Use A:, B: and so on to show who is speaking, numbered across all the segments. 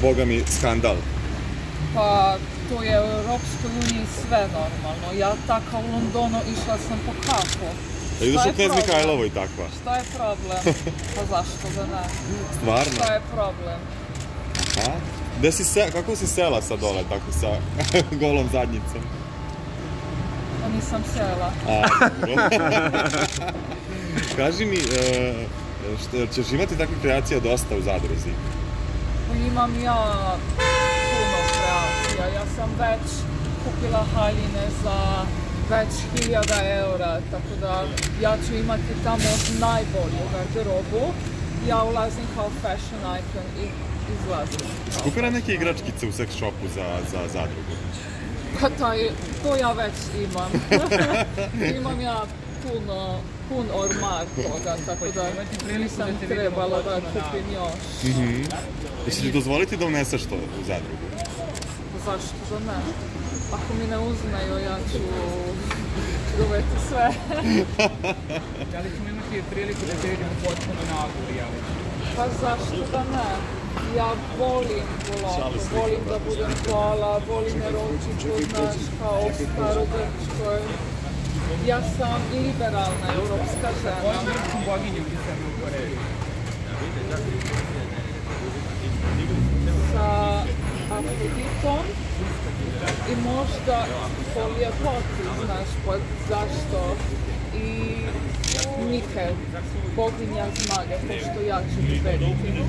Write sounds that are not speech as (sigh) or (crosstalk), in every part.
A: boga mi, skandal.
B: Pa to je u Europskoj uniji sve normalno. Ja taka u Londonu išla sam po kafu.
A: Da
B: Šta
A: u Knez? Mihajlovo i takva.
B: Šta je problem? (laughs) Pa zašto da ne?
A: Stvarno?
B: Šta je problem?
A: A? Gde si se, kako si sela sad dole, tako sa (laughs) golom zadnjicom?
B: Pa nisam sela.
A: A, dobro. (laughs) Kaži mi, e, što, ćeš imati takvih kreacija dosta u zadruzi?
B: Imam ja puno kreacija. Ja sam već kupila haljine za već hiljada eura, tako da ja ću imati tamo najbolju garderobu. Ja ulazim kao fashion icon i izlazim.
A: Kupila neke igračkice u sex shopu za, za zadrugu?
B: Pa taj, to ja već imam. (laughs) imam ja puno, pun ormar toga, tako da nisam trebala da kupim još.
A: Jesi ti dozvoliti da uneseš to u zadrugu?
B: Zašto da ne? Ako mi ne uzmeju, ja ću doveti sve. (laughs)
C: Da li ćemo imati priliku da te vidimo potpuno na jel?
B: Pa zašto da ne? Ja volim Boloku, volim da budem kola, volim Jerovčiću, znaš, kao u Starogrčkoj. Ja sam liberalna europska žena. Sa Afroditom i možda po ljepoti, znaš, zašto. I Mikel, boginja zmage, pošto ja ću pobediti.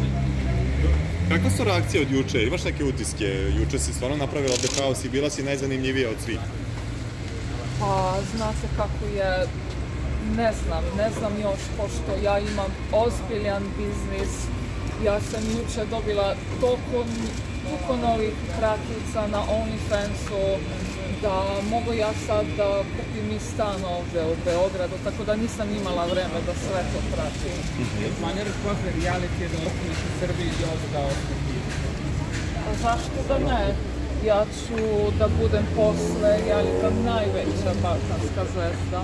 A: Kakve su reakcije od juče? Imaš neke utiske? Juče si stvarno napravila ovde haos i bila si najzanimljivija od svih.
B: Pa zna se kako je, ne znam, ne znam još, pošto ja imam ozbiljan biznis. Ja sam juče dobila toliko, toliko novih kratica na OnlyFansu da mogu ja sad da kupim i stan ovdje u Beogradu, tako da nisam imala vreme da sve to pratim.
C: Planiraš posle reality da ostaneš u Srbiji i ovdje da ostaneš?
B: Zašto da ne? Ja ću da budem posle, ja sam najveća balkanska zvezda.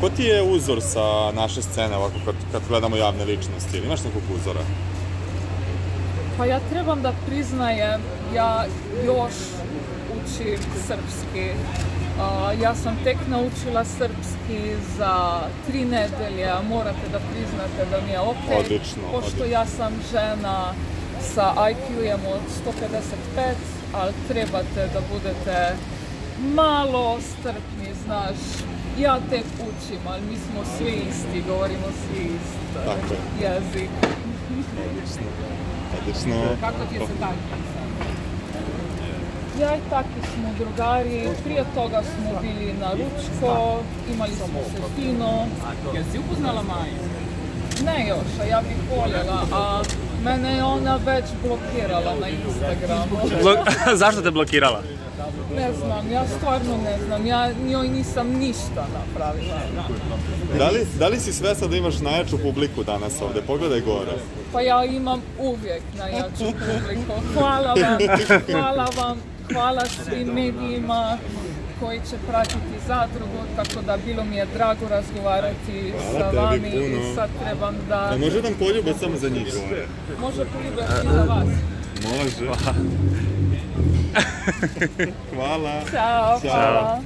A: Ko ti je uzor sa naše scene ovako kad, kad gledamo javne ličnosti? Ili imaš nekog uzora?
B: Pa ja trebam da priznajem, ja još učim srpski. A, ja sam tek naučila srpski za tri nedelje, a morate da priznate da mi je ok.
A: Odlično,
B: Pošto
A: odlično.
B: ja sam žena sa IQ-em od 155, ali trebate da budete malo strpni, znaš. Ja tek učim, ali mi smo svi isti, govorimo svi isti
A: Tako je.
B: jezik.
A: Odlično. Odlično.
C: Kako ti je sa takvim sad?
B: Ja i taki smo drugari, prije toga smo bili na ručko, imali smo se fino.
C: Jel si upoznala Maju?
B: Ne još, a ja bih voljela, a mene je ona već blokirala na Instagramu. (laughs)
D: Zašto te blokirala?
B: Ne znam, ja stvarno ne znam, ja njoj nisam ništa napravila.
A: Da li, da li si svesna da imaš najjaču publiku danas ovde? Pogledaj gore.
B: Pa ja imam uvijek najjaču publiku. Hvala vam, (laughs) hvala vam, hvala svim medijima koji će pratiti zadrugu, tako da bilo mi je drago razgovarati
A: Hvala
B: sa vami
A: puno.
B: i sad trebam da...
A: A može jedan poljube samo za njih?
B: Može poljubati i za vas.
A: Može. Hvala.
B: Ćao,
A: Ćao.
B: hvala.